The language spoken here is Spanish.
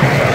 Gracias.